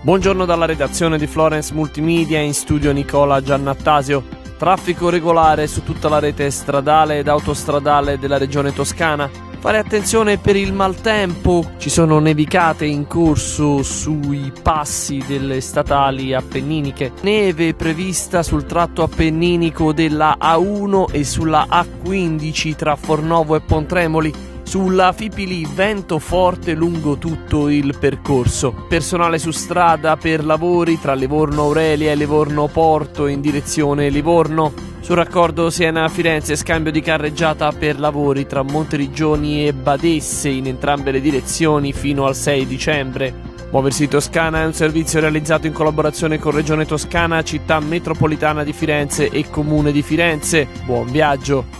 Buongiorno dalla redazione di Florence Multimedia in studio Nicola Giannattasio. Traffico regolare su tutta la rete stradale ed autostradale della regione toscana. Fare attenzione per il maltempo, ci sono nevicate in corso sui passi delle statali appenniniche, neve prevista sul tratto appenninico della A1 e sulla A15 tra Fornovo e Pontremoli sulla Fipili vento forte lungo tutto il percorso. Personale su strada per lavori tra Livorno Aurelia e Livorno Porto in direzione Livorno. Sul raccordo Siena-Firenze scambio di carreggiata per lavori tra Monteriggioni e Badesse in entrambe le direzioni fino al 6 dicembre. Muoversi Toscana è un servizio realizzato in collaborazione con Regione Toscana, Città Metropolitana di Firenze e Comune di Firenze. Buon viaggio!